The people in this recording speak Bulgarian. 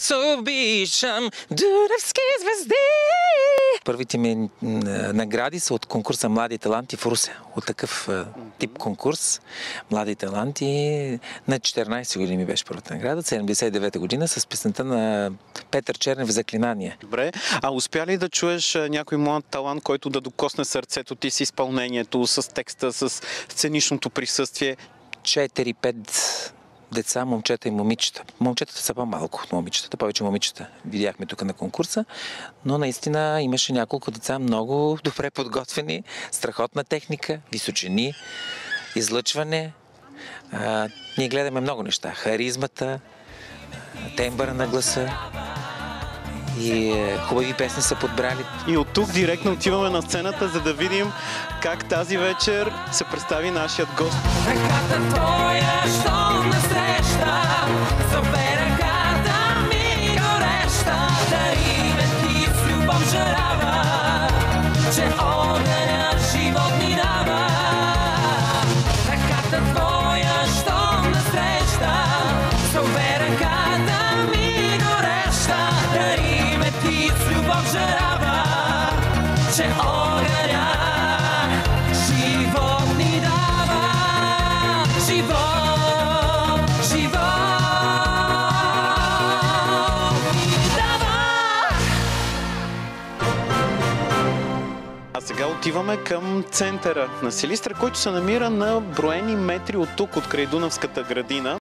аз обичам Дунавски звезди. Първите ми м, награди са от конкурса Млади таланти в Русе. От такъв е, тип конкурс. Млади таланти. На 14 години ми беше първата награда. 79 година с песента на Петър Чернев Заклинание. Добре. А успя ли да чуеш а, някой млад талант, който да докосне сърцето ти с изпълнението, с текста, с сценичното присъствие? 4-5 деца, момчета и момичета. Момчетата са по-малко от момичетата, повече момичета видяхме тук на конкурса, но наистина имаше няколко деца много добре подготвени, страхотна техника, височини, излъчване. А, ние гледаме много неща. Харизмата, тембъра на гласа и е, хубави песни са подбрали. И от тук директно отиваме на сцената, за да видим как тази вечер се представи нашият гост. Ръката твоя, щом твоя, щом ме среща, зове ръката ми гореща, дари ме ти с любов жарава, че огъня Сега отиваме към центъра на Силистра, който се намира на броени метри от тук, от край Дунавската градина.